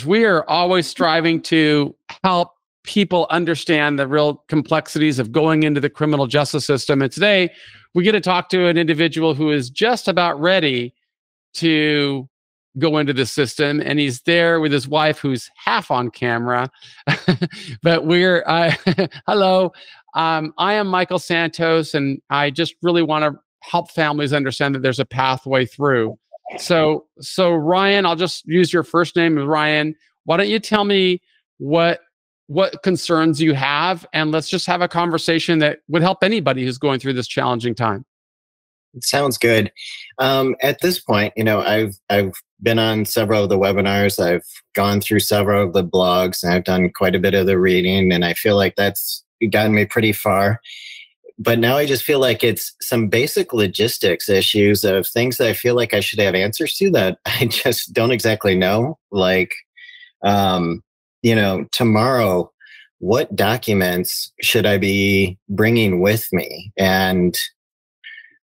We are always striving to help people understand the real complexities of going into the criminal justice system. And today we get to talk to an individual who is just about ready to go into the system. And he's there with his wife who's half on camera. But we're uh, hello. Um, i am michael santos and i just really want to help families understand that there's a pathway through so so ryan i'll just use your first name ryan. Why don't you tell me what what concerns you have and let's just have a conversation that would help anybody who's going through this challenging time. It sounds good. Um, at this point you know i've i've been on several of the webinars. I've gone through several of the blogs and i've done quite a bit of the reading and i feel like that's gotten me pretty far but now i just feel like it's some basic logistics issues of things that i feel like i should have answers to that i just don't exactly know like um, you know, tomorrow, what documents should I be bringing with me? And,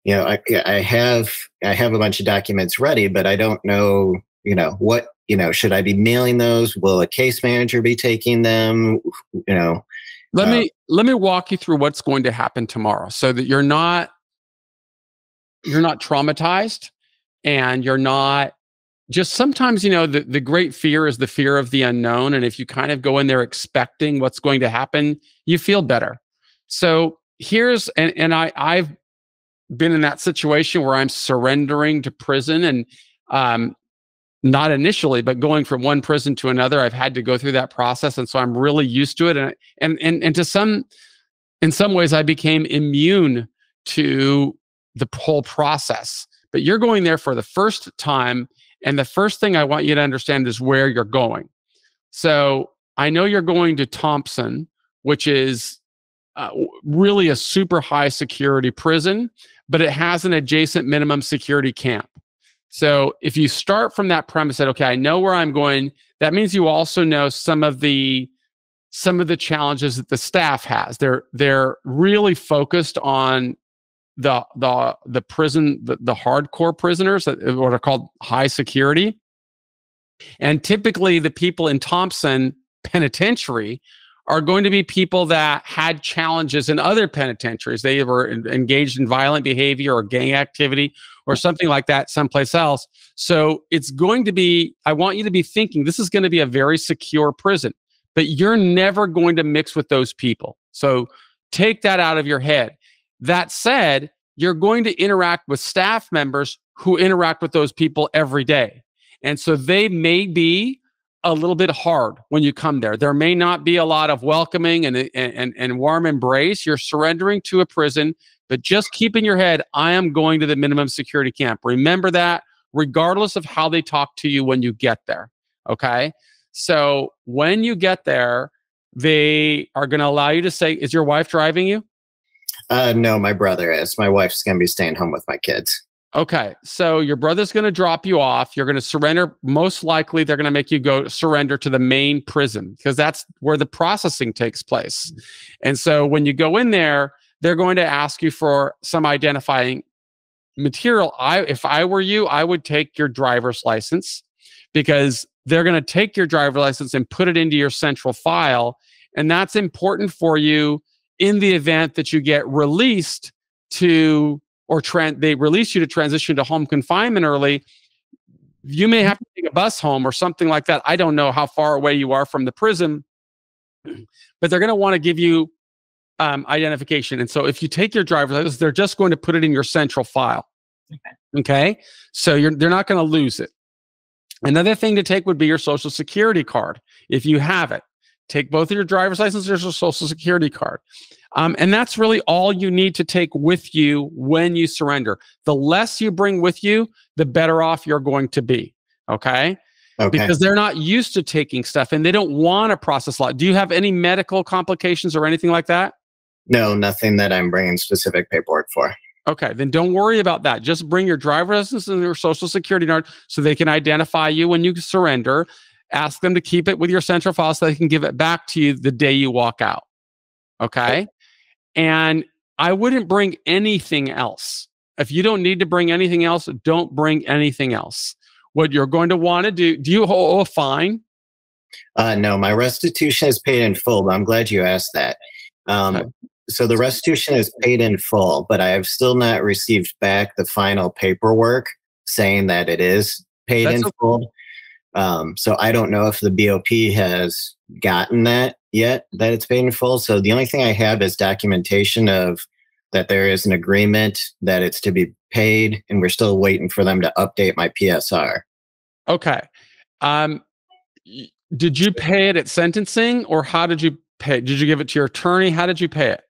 you know, I, I have, I have a bunch of documents ready, but I don't know, you know, what, you know, should I be mailing those? Will a case manager be taking them? You know, let uh, me, let me walk you through what's going to happen tomorrow so that you're not, you're not traumatized and you're not just sometimes you know the, the great fear is the fear of the unknown. And if you kind of go in there expecting what's going to happen you feel better. So here's and, and i i've been in that situation where i'm surrendering to prison and um not initially but going from one prison to another i've had to go through that process and so i'm really used to it and and and, and to some in some ways i became immune to the whole process but you're going there for the first time and the first thing I want you to understand is where you're going. So I know you're going to Thomson, which is uh, really a super high security prison, but it has an adjacent minimum security camp. So if you start from that premise that okay, I know where I'm going, that means you also know some of the some of the challenges that the staff has. They're they're really focused on the the the prison the, the hardcore prisoners uh, what are called high security and typically the people in thomson penitentiary are going to be people that had challenges in other penitentiaries. They were engaged in violent behavior or gang activity or something like that someplace else. So it's going to be i want you to be thinking this is going to be a very secure prison but you're never going to mix with those people. So take that out of your head. That said, you're going to interact with staff members who interact with those people every day. And so they may be a little bit hard when you come there. There may not be a lot of welcoming and, and, and warm embrace. You're surrendering to a prison, but just keep in your head, I am going to the minimum security camp. Remember that, regardless of how they talk to you when you get there. Okay. So when you get there, they are going to allow you to say, Is your wife driving you? Uh, no, my brother is. My wife's going to be staying home with my kids. Okay. So your brother's going to drop you off. You're going to surrender. Most likely, they're going to make you go surrender to the main prison because that's where the processing takes place. And so when you go in there, they're going to ask you for some identifying material. I, if I were you, I would take your driver's license because they're going to take your driver's license and put it into your central file. And that's important for you in the event that you get released to or tran- they release you to transition to home confinement early you may have to take a bus home or something like that. I don't know how far away you are from the prison but they're going to want to give you um, identification. And so if you take your driver's license they're just going to put it in your central file. Okay, okay? so you're, they're not going to lose it. Another thing to take would be your social security card if you have it. Take both of your driver's license or social security card. Um, and that's really all you need to take with you when you surrender. The less you bring with you, the better off you're going to be. Okay. Okay. Because they're not used to taking stuff and they don't want to process a lot. Do you have any medical complications or anything like that? No, nothing that I'm bringing specific paperwork for. Okay, then don't worry about that. Just bring your driver's license and your social security card so they can identify you when you surrender ask them to keep it with your central file so they can give it back to you the day you walk out. Okay. And I wouldn't bring anything else. If you don't need to bring anything else, don't bring anything else. What you're going to want to do, do you hold a fine? Uh, no, my restitution is paid in full, but I'm glad you asked that. Um, okay. So the restitution is paid in full, but I have still not received back the final paperwork saying that it is paid That's in okay. full. Um, so I don't know if the BOP has gotten that yet, that it's painful. So the only thing I have is documentation of that there is an agreement that it's to be paid, and we're still waiting for them to update my PSR. Okay. Um, did you pay it at sentencing, or how did you pay? Did you give it to your attorney? How did you pay it?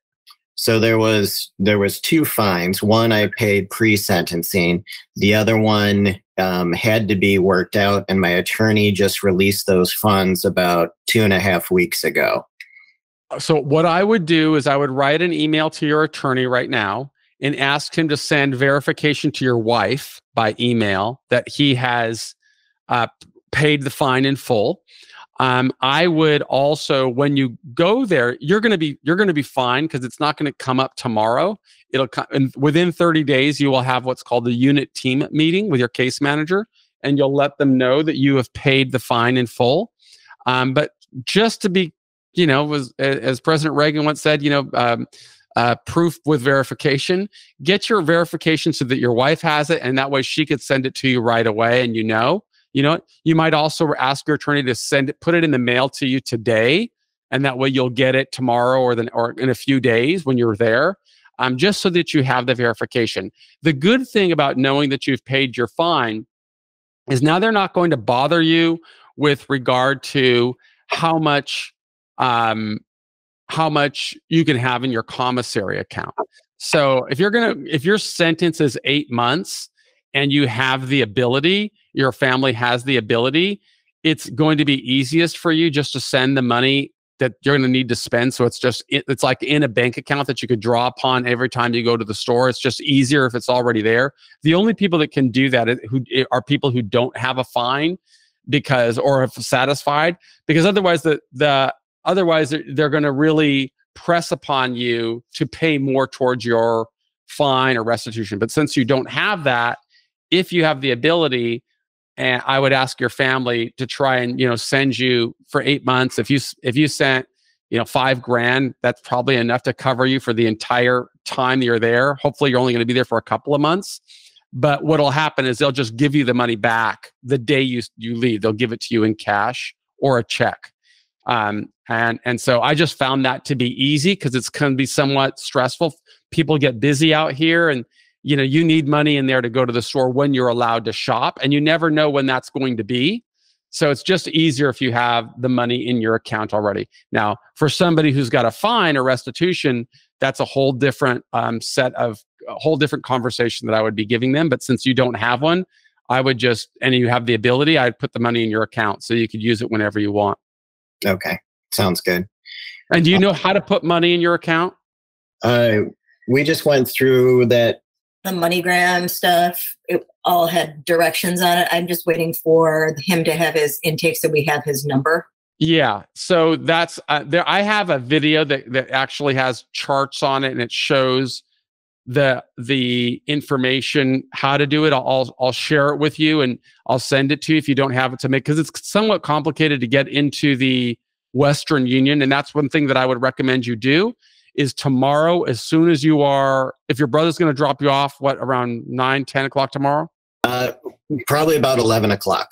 So there was there was two fines. One I paid pre-sentencing. The other one um, had to be worked out, and my attorney just released those funds about two and a half weeks ago. So what I would do is I would write an email to your attorney right now and ask him to send verification to your wife by email that he has uh, paid the fine in full. Um, I would also, when you go there, you're going to be you're going to be fine because it's not going to come up tomorrow. It'll come and within 30 days. You will have what's called the unit team meeting with your case manager, and you'll let them know that you have paid the fine in full. Um, but just to be, you know, was as President Reagan once said, you know. Um, uh, proof with verification. Get your verification so that your wife has it, and that way she could send it to you right away, and you know. You know, you might also ask your attorney to send it, put it in the mail to you today, and that way you'll get it tomorrow or then or in a few days when you're there. Um, just so that you have the verification. The good thing about knowing that you've paid your fine is now they're not going to bother you with regard to how much um, how much you can have in your commissary account. So if you're gonna if your sentence is eight months and you have the ability, your family has the ability, it's going to be easiest for you just to send the money that you're going to need to spend. So it's just, it's like in a bank account that you could draw upon every time you go to the store. It's just easier if it's already there. The only people that can do that who are people who don't have a fine because, or have satisfied, because otherwise the, the, otherwise they're, they're going to really press upon you to pay more towards your fine or restitution. But since you don't have that, if you have the ability, and I would ask your family to try and you know send you for eight months. If you if you sent you know five grand, that's probably enough to cover you for the entire time you're there. Hopefully, you're only going to be there for a couple of months. But what'll happen is they'll just give you the money back the day you you leave. They'll give it to you in cash or a check. Um, and and so I just found that to be easy because it's going to be somewhat stressful. People get busy out here, and you know you need money in there to go to the store when you're allowed to shop and you never know when that's going to be. So it's just easier if you have the money in your account already. Now for somebody who's got a fine or restitution that's a whole different um, set of a whole different conversation that i would be giving them but since you don't have one i would just and you have the ability i'd put the money in your account so you could use it whenever you want. Okay. Sounds good. And do you know how to put money in your account? Uh, we just went through that the MoneyGram stuff. It all had directions on it. I'm just waiting for him to have his intake so we have his number. Yeah. So that's uh, there. I have a video that, that actually has charts on it and it shows the the information how to do it. I'll I'll share it with you and I'll send it to you if you don't have it to make because it's somewhat complicated to get into the Western Union and that's one thing that I would recommend you do is tomorrow as soon as you are if your brother's going to drop you off what around 9 10 o'clock tomorrow? Uh, probably about 11 o'clock.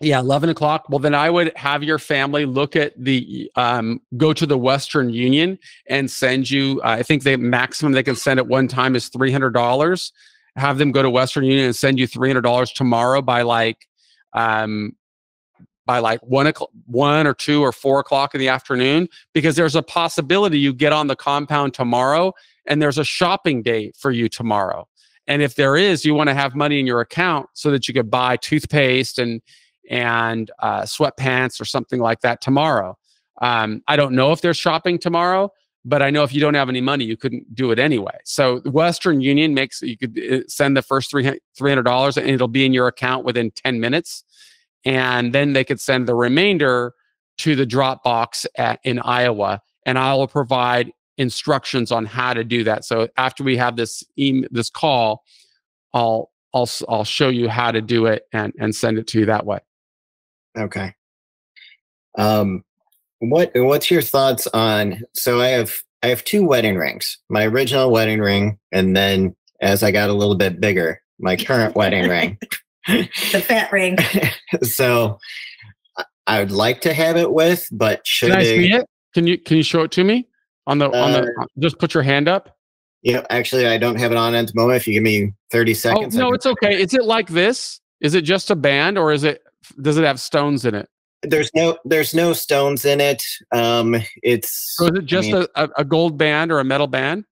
Yeah 11 o'clock. Well then i would have your family look at the um, go to the western union and send you uh, i think the maximum they can send at one time is $300 have them go to western union and send you $300 tomorrow by like um, by like one o'clock, one or two or four o'clock in the afternoon, because there's a possibility you get on the compound tomorrow and there's a shopping day for you tomorrow. And if there is, you want to have money in your account so that you could buy toothpaste and and uh, sweatpants or something like that tomorrow. Um, I don't know if there's shopping tomorrow, but I know if you don't have any money, you couldn't do it anyway. So Western Union makes you could uh, send the first three hundred dollars and it'll be in your account within ten minutes and then they could send the remainder to the Dropbox at, in Iowa, and I will provide instructions on how to do that. So after we have this email, this call, I'll I'll I'll show you how to do it and and send it to you that way. Okay. Um, what what's your thoughts on? So I have I have two wedding rings. My original wedding ring, and then as I got a little bit bigger, my current wedding ring. the fat ring. so I would like to have it with, but should Can I see it? Can you can you show it to me on the on the? Uh, Just put your hand up. Yeah, actually, I don't have it on at the moment. If you give me thirty seconds, I no, it's okay. Is it like this? Is it just a band, or is it? Does it have stones in it? there's no there's no stones in it. Um, it's So is it just mean- a, a, a gold band or a metal band?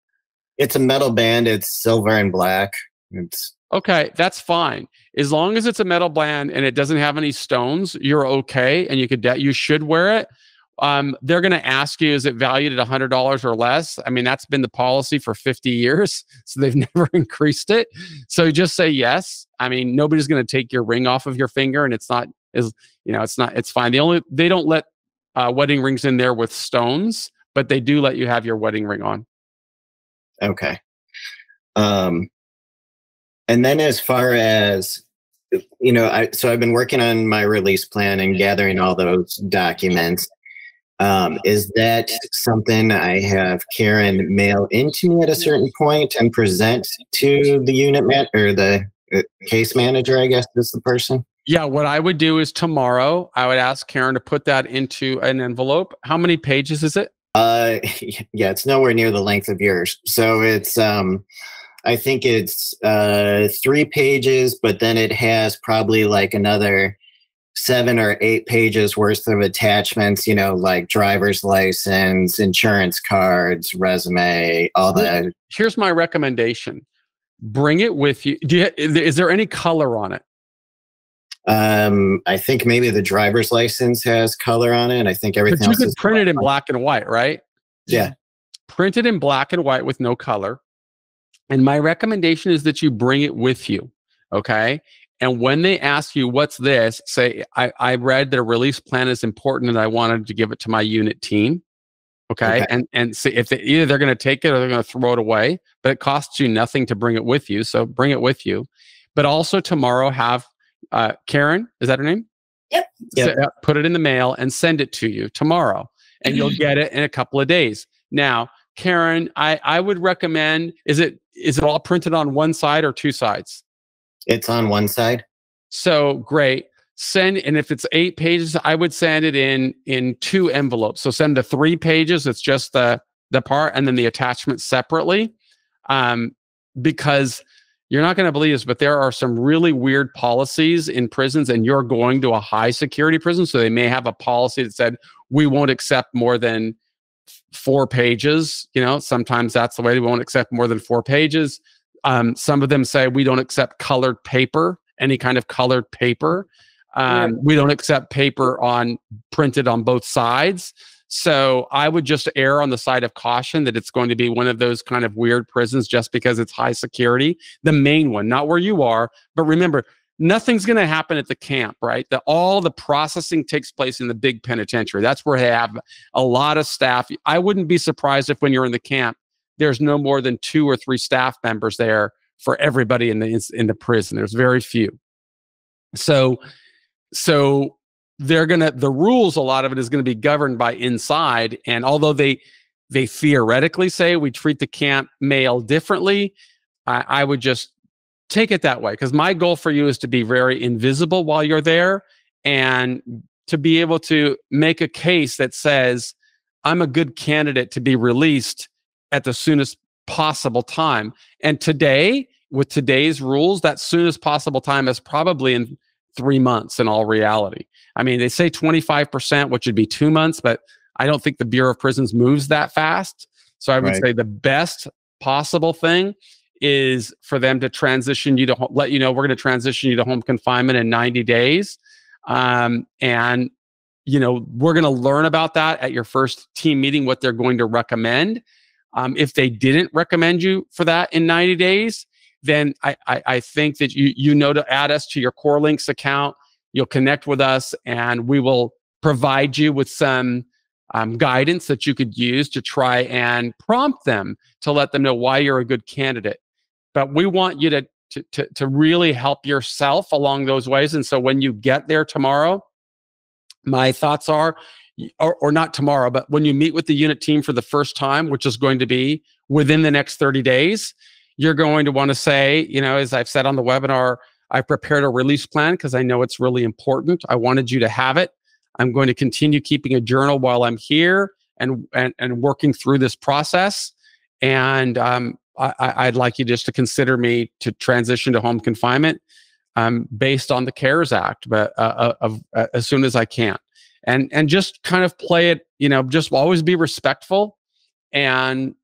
it's a metal band. It's silver and black. It's Okay, that's fine. As long as it's a metal band and it doesn't have any stones, you're okay, and you could de- you should wear it. Um, they're going to ask you, is it valued at hundred dollars or less? I mean, that's been the policy for fifty years, so they've never increased it. So just say yes. I mean, nobody's going to take your ring off of your finger, and it's not is you know it's not it's fine. The only they don't let uh, wedding rings in there with stones, but they do let you have your wedding ring on. okay. Um, and then as far as you know, I so I've been working on my release plan and gathering all those documents. Um, is that something I have Karen mail into me at a certain point and present to the unit man or the uh, case manager? I guess is the person. Yeah, what I would do is tomorrow I would ask Karen to put that into an envelope. How many pages is it? Uh, yeah, it's nowhere near the length of yours. So it's um, I think it's uh three pages, but then it has probably like another seven or eight pages worth of attachments. You know, like driver's license, insurance cards, resume, all that. Here's my recommendation. Bring it with you. Do you is there any color on it? Um, I think maybe the driver's license has color on it. and I think everything But you else is print it in black and white, right? Yeah. Print it in black and white with no color. And my recommendation is that you bring it with you. Okay. And when they ask you, what's this? Say, I, I read that a release plan is important and I wanted to give it to my unit team. Okay. Okay. And and see if they, either they're going to take it or they're going to throw it away, but it costs you nothing to bring it with you. So bring it with you. But also tomorrow have uh, Karen, is that her name? Yep. Yep. Se- uh, put it in the mail and send it to you tomorrow and you'll get it in a couple of days. Now, Karen, I, I would recommend is it is it all printed on one side or two sides? It's on one side. So great. Send and if it's eight pages, I would send it in in two envelopes. So send the three pages. It's just the the part and then the attachment separately, um, because you're not going to believe this, but there are some really weird policies in prisons, and you're going to a high security prison, so they may have a policy that said we won't accept more than four pages. You know, sometimes that's the way they won't accept more than four pages. Um, some of them say we don't accept colored paper, any kind of colored paper. Um, We don't accept paper on printed on both sides. So I would just err on the side of caution that it's going to be one of those kind of weird prisons just because it's high security. The main one, not where you are, but remember, nothing's going to happen at the camp, right? The, all the processing takes place in the big penitentiary. That's where they have a lot of staff. I wouldn't be surprised if when you're in the camp, there's no more than two or three staff members there for everybody in the in the prison. There's very few. So, so they're gonna the rules. A lot of it is going to be governed by inside, and although they they theoretically say we treat the camp mail differently, I, I would just take it that way because my goal for you is to be very invisible while you're there and to be able to make a case that says I'm a good candidate to be released at the soonest possible time. And today, with today's rules, that soonest possible time is probably in three months in all reality. I mean, they say 25%, which would be two months, but I don't think the Bureau of Prisons moves that fast. So I would Right. say the best possible thing is for them to transition you to let you know we're going to transition you to home confinement in 90 days. Um, and you know, we're going to learn about that at your first team meeting, what they're going to recommend. Um, if they didn't recommend you for that in 90 days, then I, I, I think that you you know to add us to your CorrLinks account. You'll connect with us, and we will provide you with some um, guidance that you could use to try and prompt them to let them know why you're a good candidate. But we want you to to to, to really help yourself along those ways. And so when you get there tomorrow, my thoughts are or, or not tomorrow, but when you meet with the unit team for the first time, which is going to be within the next 30 days, you're going to want to say, you know, as I've said on the webinar, I prepared a release plan because I know it's really important. I wanted you to have it. I'm going to continue keeping a journal while I'm here and and, and working through this process. And um, I, would like you just to consider me to transition to home confinement um, based on the CARES Act, but uh, uh, uh, as soon as I can, and and just kind of play it. You know, just always be respectful, and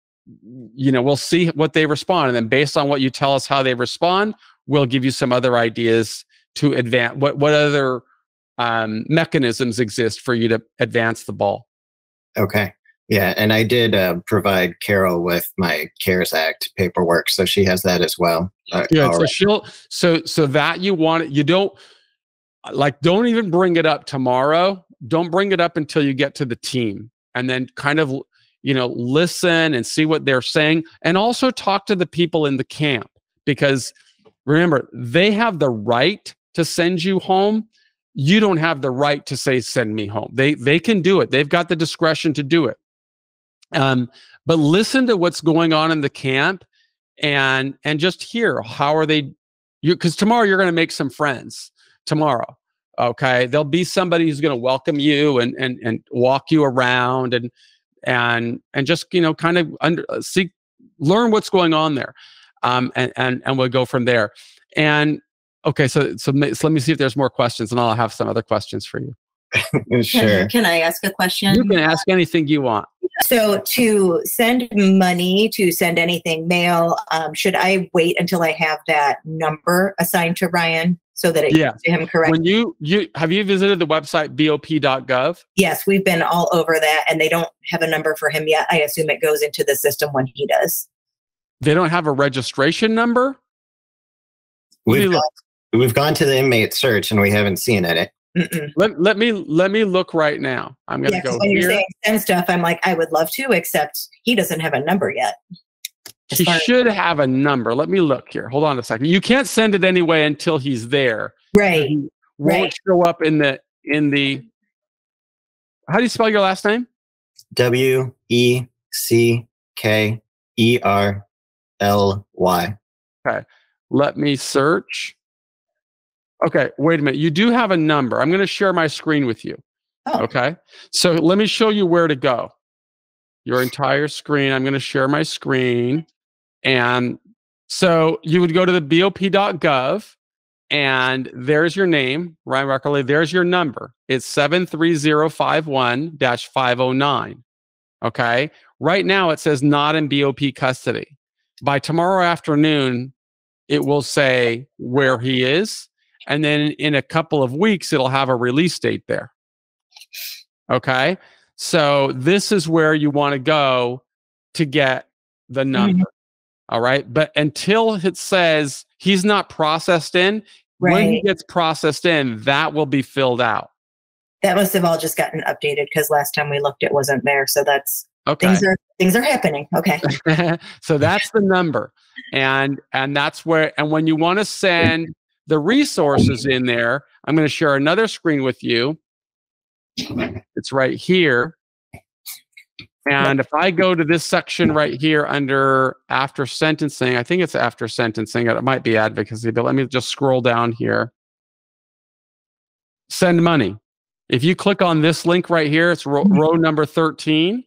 you know we'll see what they respond, and then based on what you tell us how they respond, we'll give you some other ideas to advance. What what other um, mechanisms exist for you to advance the ball? Okay. Yeah, and I did uh, provide Carol with my CARES Act paperwork, so she has that as well. Uh, yeah, so she'll so so that you want it. You don't like don't even bring it up tomorrow. Don't bring it up until you get to the team, and then kind of you know listen and see what they're saying, and also talk to the people in the camp because remember they have the right to send you home you don't have the right to say send me home they they can do it they've got the discretion to do it um, but listen to what's going on in the camp and and just hear how are they you because tomorrow you're going to make some friends tomorrow okay? There'll be somebody who's going to welcome you and and and walk you around and and and just you know kind of under uh, see learn what's going on there um and and and we'll go from there. And okay so so, so let me see if there's more questions and i'll have some other questions for you sure can, can i ask a question you can ask anything you want so to send money, to send anything, mail, um, should I wait until I have that number assigned to Ryan so that it yeah. to him correct? When you you have you visited the website bop.gov? Yes, we've been all over that, and they don't have a number for him yet. I assume it goes into the system when he does. They don't have a registration number. We've, gone, we've gone to the inmate search and we haven't seen it. Let, let me let me look right now. I'm gonna yeah, go when here. you're saying send stuff, I'm like, I would love to, except he doesn't have a number yet. he should as- have a number. Let me look here. Hold on a second. You can't send it anyway until he's there. Right. He won't right. show up in the in the. How do you spell your last name? W E C K E R L Y. Okay. Let me search. Okay, wait a minute. You do have a number. I'm going to share my screen with you. Oh. Okay. So let me show you where to go. Your entire screen. I'm going to share my screen. And so you would go to the bop.gov and there's your name, Ryan Weckerly. There's your number. It's 73051 509. Okay. Right now it says not in BOP custody. By tomorrow afternoon, it will say where he is and then in a couple of weeks it'll have a release date there. Okay? So this is where you want to go to get the number mm-hmm. all right but until it says he's not processed in right. when he gets processed in that will be filled out. That must have all just gotten updated because last time we looked it wasn't there. So that's okay. things are things are happening. Okay. So that's the number. And and that's where and when you want to send the resources in there. I'm going to share another screen with you. It's right here. And if I go to this section right here under after sentencing, I think it's after sentencing. It might be advocacy, but let me just scroll down here. Send money. If you click on this link right here, it's row, mm-hmm. row number 13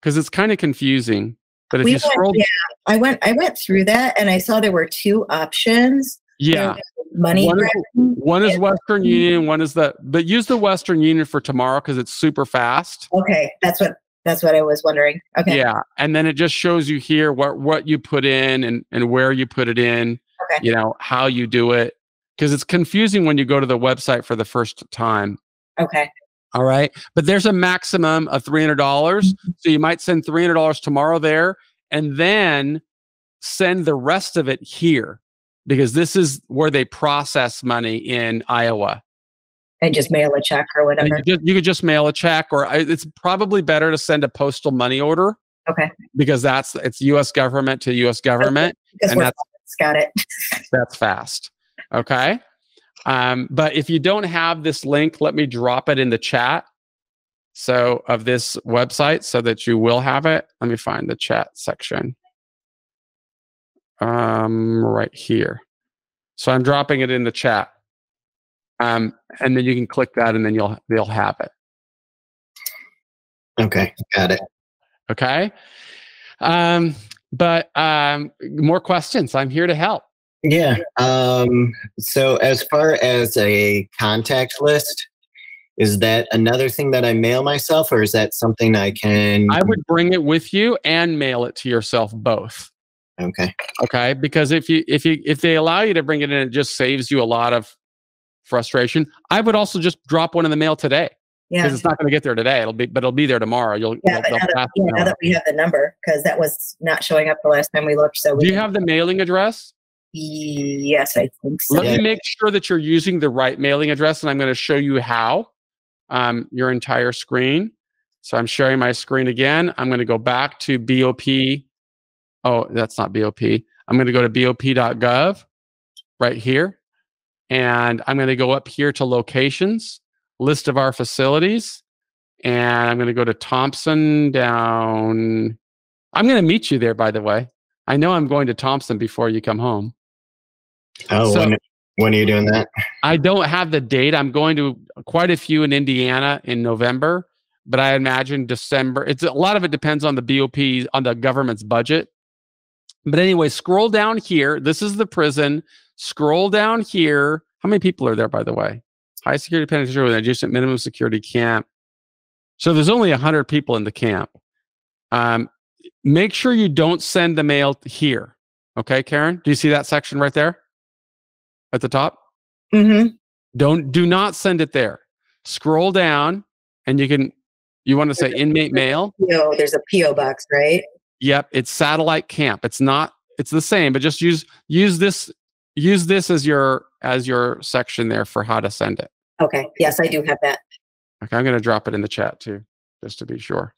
because it's kind of confusing. But if we you scroll, went, yeah, I went I went through that and I saw there were two options. Yeah. Money. One is, one is Western Union, one is the but use the Western Union for tomorrow because it's super fast. Okay. That's what that's what I was wondering. Okay. Yeah. And then it just shows you here what what you put in and, and where you put it in. Okay. You know, how you do it. Because it's confusing when you go to the website for the first time. Okay. All right. But there's a maximum of 300. dollars mm-hmm. So you might send $300 tomorrow there and then send the rest of it here because this is where they process money in Iowa. And just mail a check or whatever. You, you, could just mail a check, or it's probably better to send a postal money order. Okay. Because that's it's U.S. government to U.S. government, okay. and that's got it. that's fast. Okay. Um, but if you don't have this link, let me drop it in the chat. So of this website, so that you will have it. Let me find the chat section. Um, right here. So I'm dropping it in the chat. Um, and then you can click that, and then you'll they'll have it. Okay, got it. Okay. Um, but um, more questions. I'm here to help. Yeah. Um, so as far as a contact list, is that another thing that I mail myself, or is that something I can? I would bring it with you and mail it to yourself both. Okay. Okay. Because if you if you if they allow you to bring it in, it just saves you a lot of frustration. I would also just drop one in the mail today Yeah. because it's not going to get there today. It'll be, but it'll be there tomorrow. You'll, Yeah, you'll- now that, yeah, now that we have the number, because that was not showing up the last time we looked. So we Do you have the mailing address? Yes, I think so. Let Yeah. me make sure that you're using the right mailing address, and I'm going to show you how. Um, your entire screen. So I'm sharing my screen again. I'm going to go back to BOP. Oh, that's not BOP. I'm going to go to BOP.gov right here, and I'm going to go up here to locations, list of our facilities, and I'm going to go to Thomson down. I'm going to meet you there, by the way. I know I'm going to Thomson before you come home. Oh, So- when, when are you doing that? I don't have the date. I'm going to quite a few in Indiana in November, but I imagine December. It's a lot of it depends on the BOP on the government's budget. But anyway, scroll down here. This is the prison. Scroll down here. How many people are there, by the way? High security penitentiary with an adjacent minimum security camp. So there's only 100 people in the camp. Um, make sure you don't send the mail here. Okay, Karen? Do you see that section right there at the top? Mm-hmm. Don't do not send it there. Scroll down and you can you want to say inmate mail? No, there's a PO box, right? Yep, it's satellite camp. It's not it's the same, but just use use this use this as your as your section there for how to send it. Okay. Yes, I do have that. Okay, I'm going to drop it in the chat too, just to be sure.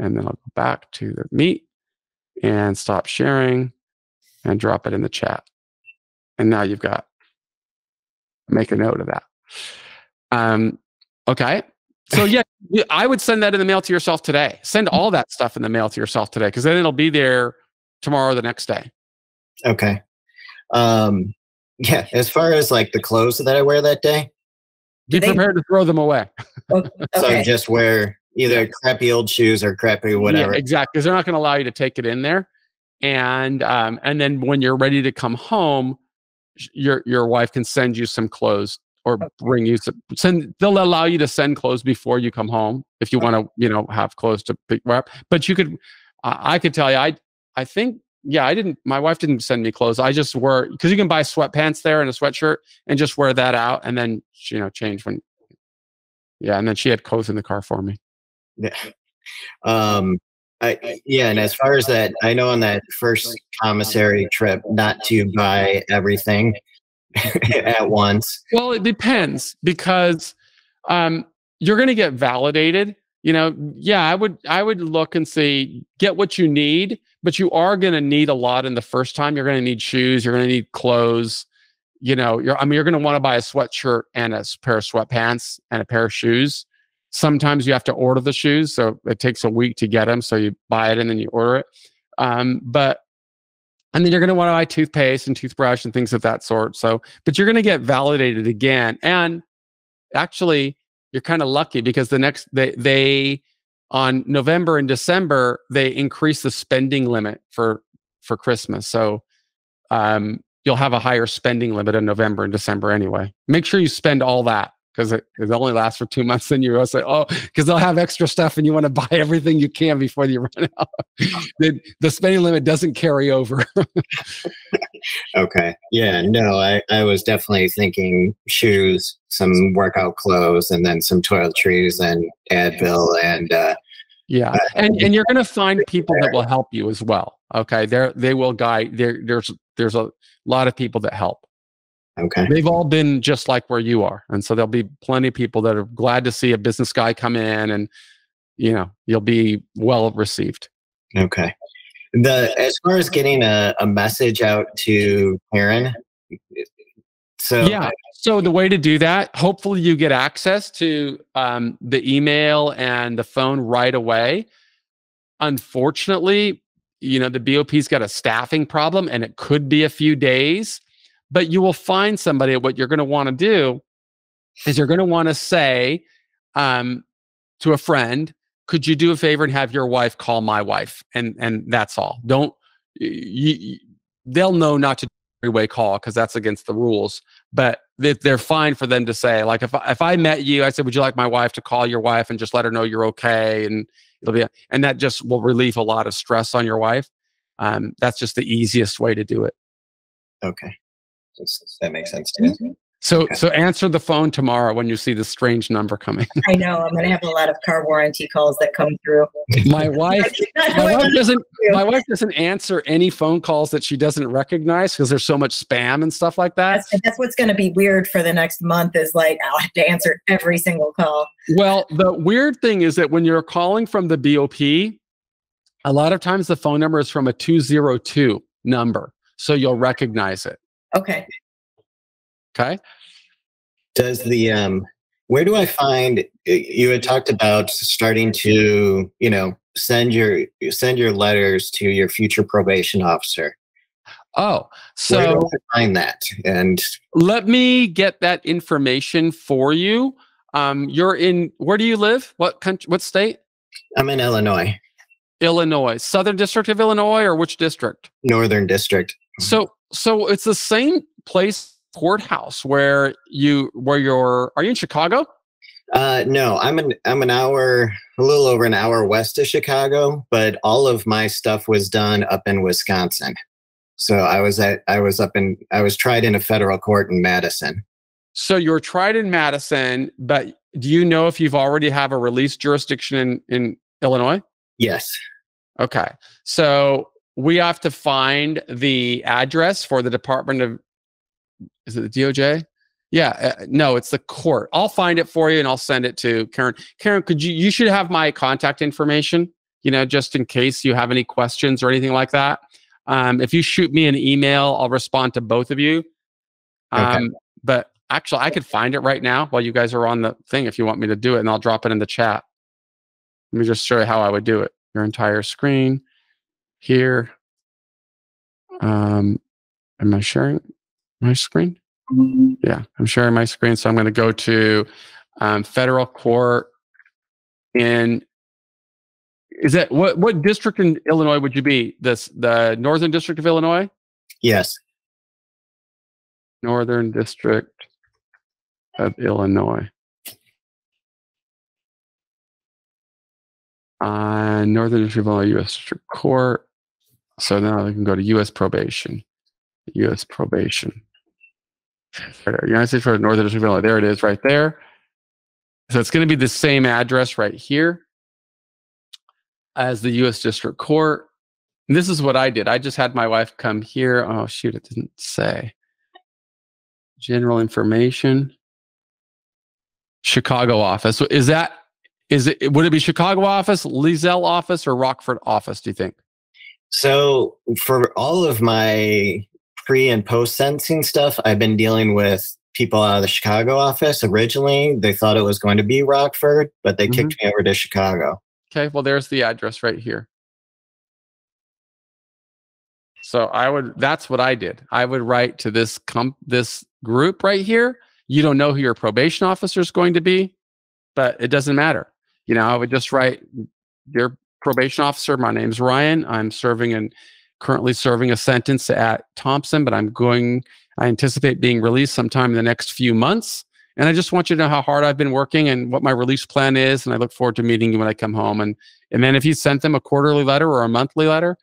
And then I'll go back to the meet and stop sharing and drop it in the chat. And now you've got make a note of that. Um, okay. So yeah, I would send that in the mail to yourself today. Send all that stuff in the mail to yourself today, because then it'll be there tomorrow or the next day. Okay. Um, yeah. As far as like the clothes that I wear that day, Be They- prepared to throw them away. so Okay. I just wear either crappy old shoes or crappy whatever. Yeah, exactly. Because they're not going to allow you to take it in there. And um, and then when you're ready to come home, your your wife can send you some clothes or bring you some send they'll allow you to send clothes before you come home if you want to you know have clothes to pick up but you could I, I could tell you i i think yeah i didn't my wife didn't send me clothes i just wore because you can buy sweatpants there and a sweatshirt and just wear that out and then you know change when yeah and then she had clothes in the car for me. Yeah. Um, I, yeah, and as far as that, I know on that first commissary trip, not to buy everything at once. Well, it depends because um, you're going to get validated. You know, yeah, I would I would look and see get what you need, but you are going to need a lot in the first time. You're going to need shoes. You're going to need clothes. You know, you're I mean, you're going to want to buy a sweatshirt and a pair of sweatpants and a pair of shoes. Sometimes you have to order the shoes, so it takes a week to get them. So you buy it and then you order it. Um, but and then you're going to want to buy toothpaste and toothbrush and things of that sort. So, but you're going to get validated again. And actually, you're kind of lucky because the next they they on November and December they increase the spending limit for for Christmas. So, um, you'll have a higher spending limit in November and December anyway. Make sure you spend all that because it, it only lasts for two months. Then you're say, oh, because they'll have extra stuff and you want to buy everything you can before you run out. the, the spending limit doesn't carry over. Okay. Yeah, no, I, I was definitely thinking shoes, some workout clothes, and then some toiletries and Advil and uh, Yeah, and and you're going to find people that will help you as well. Okay, there they will guide. There there's there's a lot of people that help. Okay. They've all been just like where you are, and so there'll be plenty of people that are glad to see a business guy come in, and you know you'll be well received. Okay. The as far as getting a, a message out to Karen So yeah. So the way to do that, hopefully you get access to um, the email and the phone right away. Unfortunately, you know, the BOP's got a staffing problem and it could be a few days, but you will find somebody. What you're going to want to do is you're going to want to say um, to a friend, could you do a favor and have your wife call my wife? And and that's all. Don't they'll know not to three-way call because that's against the rules. But they, they're fine for them to say, like, if if I met you, I said, would you like my wife to call your wife and just let her know you're okay, and it'll be, and that just will relieve a lot of stress on your wife. Um, that's just the easiest way to do it. Okay, that makes sense too. Mm-hmm. So, okay. so answer the phone tomorrow when you see the strange number coming. I know I'm going to have a lot of car warranty calls that come through. My wife, my wife doesn't. My wife doesn't answer any phone calls that she doesn't recognize because there's so much spam and stuff like that. That's, that's what's going to be weird for the next month. Is like I'll have to answer every single call. Well, the weird thing is that when you're calling from the BOP, a lot of times the phone number is from a 202 number, so you'll recognize it. Okay. Okay. Does the um where do I find you had talked about starting to, you know, send your send your letters to your future probation officer. Oh, so find that and let me get that information for you. Um, you're in where do you live? What country? What state? I'm in Illinois. Illinois, Southern District of Illinois, or which district? Northern District. So, so it's the same place courthouse where you where you're are you in Chicago? Uh, no, I'm an I'm an hour, a little over an hour west of Chicago, but all of my stuff was done up in Wisconsin. So I was at I was up in I was tried in a federal court in Madison. So you were tried in Madison, but do you know if you've already have a release jurisdiction in, in Illinois? Yes. Okay. So we have to find the address for the Department of is it the DOJ? Yeah, uh, no, it's the court. I'll find it for you and I'll send it to Karen. Karen, could you you should have my contact information, you know, just in case you have any questions or anything like that. Um, if you shoot me an email, I'll respond to both of you. Um, okay. but actually I could find it right now while you guys are on the thing if you want me to do it and I'll drop it in the chat. Let me just show you how I would do it. Your entire screen here. Um, am I sharing? my screen? Mm-hmm. Yeah, I'm sharing my screen. So I'm going to go to um, federal court in. Is that what what district in Illinois would you be? This the Northern District of Illinois? Yes. Northern District of Illinois. Uh, Northern District of Illinois U.S. District Court. So now I can go to U.S. probation. U.S. probation. United States for Northern District of Illinois. There it is right there. So it's going to be the same address right here as the U.S. District Court. And this is what I did. I just had my wife come here. Oh, shoot, it didn't say. General information. Chicago office. Is that, is it, would it be Chicago office, Lizelle office, or Rockford office, do you think? So for all of my pre and post sentencing stuff, I've been dealing with people out of the Chicago office. Originally, they thought it was going to be Rockford, but they mm-hmm. kicked me over to Chicago. Okay, well, there's the address right here. So I would that's what I did. I would write to this comp this group right here. You don't know who your probation officer is going to be, but it doesn't matter. You know, I would just write your probation officer, my name's Ryan. I'm serving and currently serving a sentence at Thomson, but I'm going, I anticipate being released sometime in the next few months. And I just want you to know how hard I've been working and what my release plan is. And I look forward to meeting you when I come home. And, and then if you sent them a quarterly letter or a monthly letter,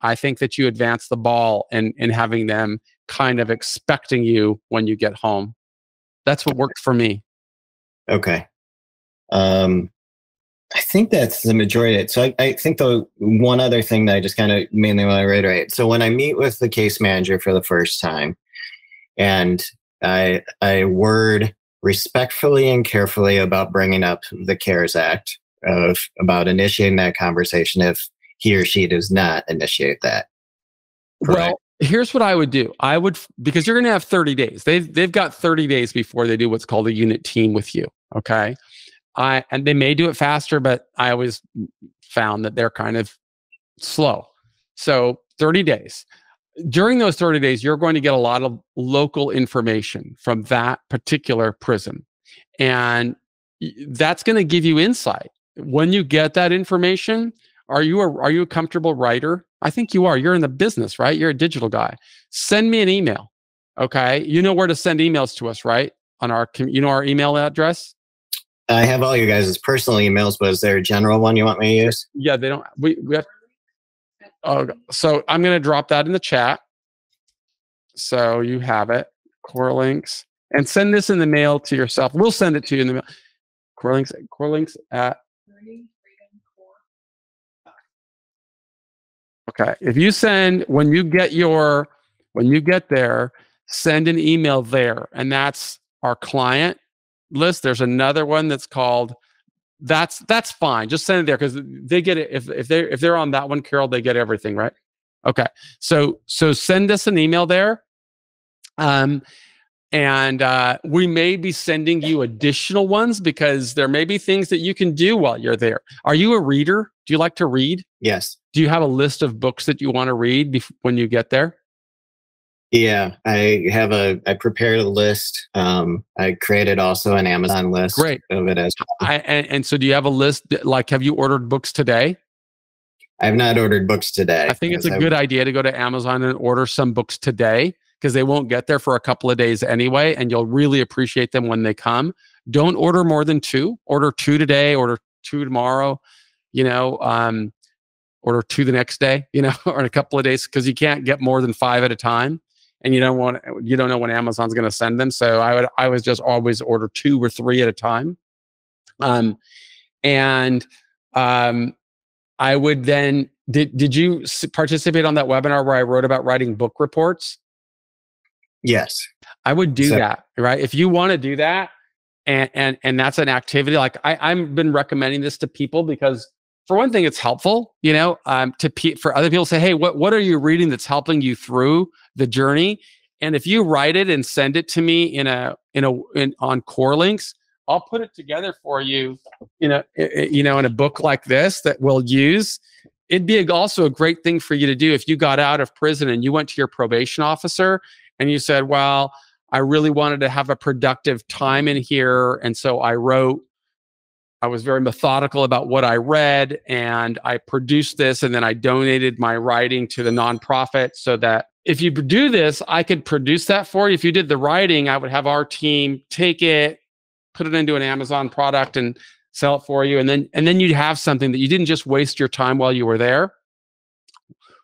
I think that you advance the ball in, in having them kind of expecting you when you get home. That's what worked for me. Okay. Um, I think that's the majority of it. So I, I think the one other thing that I just kind of mainly want to reiterate. So when I meet with the case manager for the first time, and I I word respectfully and carefully about bringing up the CARES Act of about initiating that conversation if he or she does not initiate that. Correct? Well, here's what I would do. I would because you're going to have 30 days. They've they've got 30 days before they do what's called a unit team with you. Okay. I and they may do it faster, but I always found that they're kind of slow. So 30 days. During those 30 days, you're going to get a lot of local information from that particular prison. And that's going to give you insight. When you get that information, are you a are you a comfortable writer? I think you are. You're in the business, right? You're a digital guy. Send me an email. Okay. You know where to send emails to us, right? On our you know our email address? I have all your guys' personal emails, but is there a general one you want me to use? Yeah, they don't we we have Oh, so I'm going to drop that in the chat. So you have it, CorrLinks, and send this in the mail to yourself. We'll send it to you in the mail. CorrLinks, core links at Okay. If you send when you get your when you get there, send an email there, and that's our client list. There's another one that's called that's that's fine. Just send it there because they get it. If if they're if they're on that one, Carol, they get everything, right? Okay. So so send us an email there. Um and uh, we may be sending you additional ones because there may be things that you can do while you're there. Are you a reader? Do you like to read? Yes. Do you have a list of books that you want to read bef- when you get there? Yeah, I have a. I prepared a list. Um, I created also an Amazon list. Great. of it as. I, and, and so, do you have a list? Like, have you ordered books today? I have not ordered books today. I think it's a good idea to go to Amazon and order some books today because they won't get there for a couple of days anyway, and you'll really appreciate them when they come. Don't order more than two. Order two today. Order two tomorrow. You know, um, order two the next day. You know, or in a couple of days because you can't get more than five at a time, and you don't want you don't know when Amazon's going to send them. So I would I was just always order two or three at a time. Um, and um, I would then did did you participate on that webinar where I wrote about writing book reports? Yes. I would do so, that, right? If you want to do that and and and that's an activity like I I've been recommending this to people because for one thing it's helpful, you know, um to pe- for other people say, "Hey, what what are you reading that's helping you through the journey?" And if you write it and send it to me in a in a in on CorrLinks, I'll put it together for you, you know, you know, in a book like this that we'll use. It'd be also a great thing for you to do if you got out of prison and you went to your probation officer and you said, well, I really wanted to have a productive time in here. And so I wrote, I was very methodical about what I read and I produced this and then I donated my writing to the nonprofit so that if you do this, I could produce that for you. If you did the writing, I would have our team take it, put it into an Amazon product and sell it for you. And then and then you'd have something that you didn't just waste your time while you were there,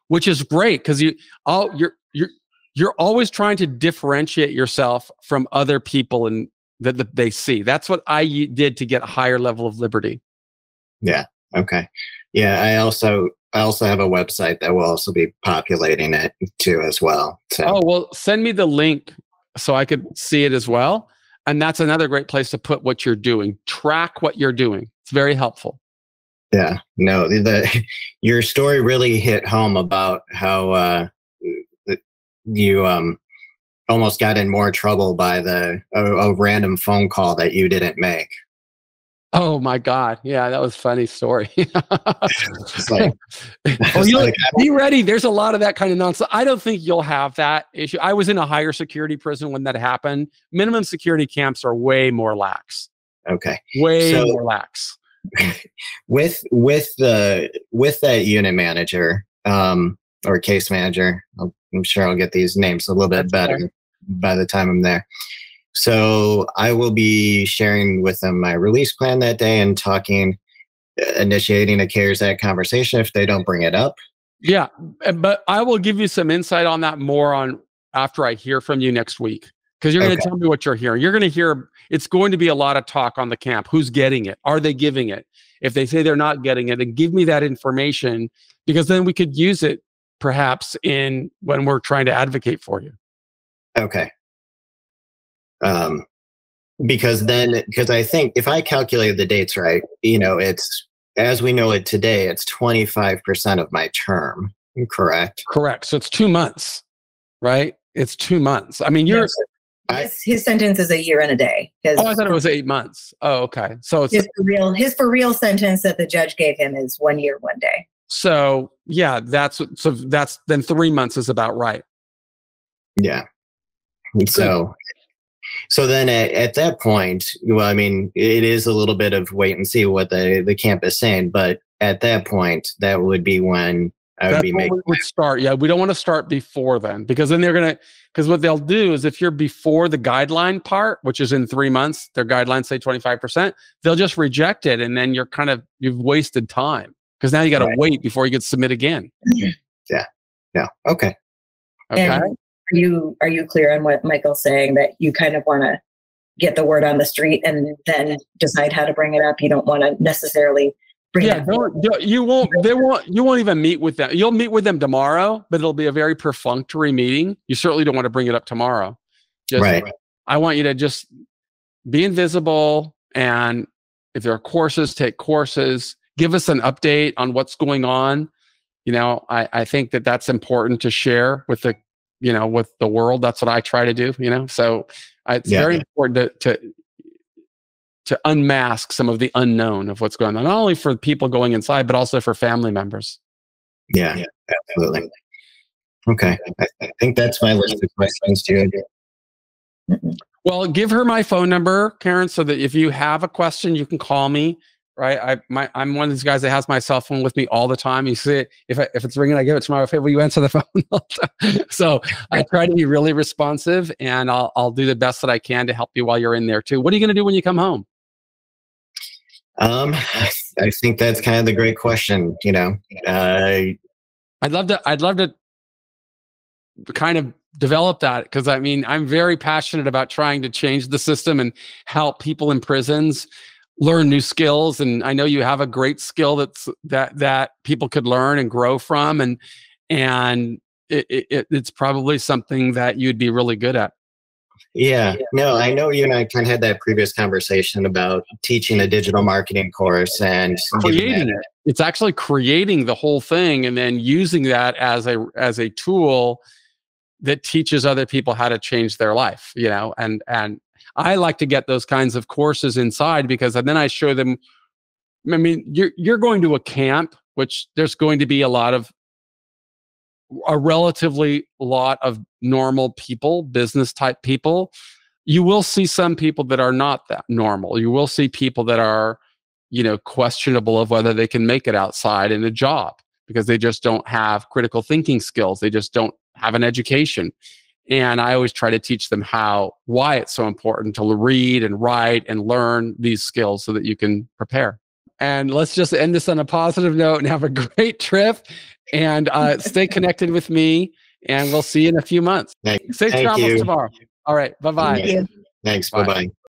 which is great because you you're you're you're always trying to differentiate yourself from other people and that, that they see. That's what I did to get a higher level of liberty. Yeah. Okay. Yeah. I also I also have a website that will also be populating it too as well. So. Oh well, send me the link so I could see it as well. And that's another great place to put what you're doing. Track what you're doing. It's very helpful. Yeah. No, the your story really hit home about how uh, you um, almost got in more trouble by the a, a, random phone call that you didn't make. Oh my God! Yeah, that was funny story. like, oh, you like, be ready. There's a lot of that kind of nonsense. I don't think you'll have that issue. I was in a higher security prison when that happened. Minimum security camps are way more lax. Okay, way so, more lax. With with the with that unit manager um, or case manager, I'll I'm sure I'll get these names a little bit better by the time I'm there. So I will be sharing with them my release plan that day and talking, uh, initiating a CARES Act conversation if they don't bring it up. Yeah, but I will give you some insight on that more on after I hear from you next week because you're going to okay. tell me what you're hearing. You're going to hear it's going to be a lot of talk on the camp. Who's getting it? Are they giving it? If they say they're not getting it, then give me that information because then we could use it perhaps in when we're trying to advocate for you okay um because then because i think if i calculate the dates right you know it's as we know it today it's 25% of my term correct correct so it's two months right? It's two months. I mean, you're. Yes. His, his sentence is a year and a day. His, Oh, I thought it was eight months. Oh, okay. So it's his for real his for real sentence that the judge gave him is one year, one day. so yeah. That's so that's then three months is about right. Yeah. And so, so then at, at that point, well, I mean, it is a little bit of wait and see what the, the camp is saying, but at that point, that would be when I would That's be when making. we would start. Yeah, we don't want to start before then because then they're gonna because what they'll do is if you're before the guideline part, which is in three months, their guidelines say 25%, they'll just reject it and then you're kind of you've wasted time because now you got to Right. wait before you could submit again. Yeah. Yeah. Okay. Okay. And are you are you clear on what Michael's saying that you kind of want to get the word on the street and then decide how to bring it up? You don't want to necessarily bring yeah, it up. don't, don't- you won't. They won't. You won't even meet with them. You'll meet with them tomorrow, but it'll be a very perfunctory meeting. You certainly don't want to bring it up tomorrow. Just, Right. I want you to just be invisible, and if there are courses, take courses. Give us an update on what's going on. You know, I I think that that's important to share with the, you know, with the world. That's what I try to do. You know, so it's Yeah. very important to to to unmask some of the unknown of what's going on, not only for people going inside, but also for family members. Yeah. Absolutely. Okay. I, I think that's my list of questions, Jude. Mm-mm. Well, give her my phone number, Karen, so that if you have a question, you can call me. Right, I my I'm one of these guys that has my cell phone with me all the time. You see it if I, if it's ringing, I give it to my wife. Hey, will you answer the phone? all the time? so I try to be really responsive, and I'll I'll do the best that I can to help you while you're in there too. What are you going to do when you come home? Um, I, I think that's kind of the great question. You know, uh, I'd love to. I'd love to kind of develop that because I mean I'm very passionate about trying to change the system and help people in prisons learn new skills. And I know you have a great skill that's that that people could learn and grow from, and and it, it, it's probably something that you'd be really good at. Yeah, no, I know you and I kind of had that previous conversation about teaching a digital marketing course and Creating it. It's actually creating the whole thing and then using that as a as a tool that teaches other people how to change their life you know and and i like to get those kinds of courses inside because then i show them i mean you're you're going to a camp which there's going to be a lot of a relatively lot of normal people business type people. You will see some people that are not that normal. You will see people that are you know questionable of whether they can make it outside in a job because they just don't have critical thinking skills. They just don't have an education and i always try to teach them how why it's so important to read and write and learn these skills so that you can prepare and let's just end this on a positive note and have a great trip and uh, stay connected with me and we'll see you in a few months Thank- safe Thank travels you. tomorrow all right bye-bye Thank you. Thanks. Bye. Bye bye.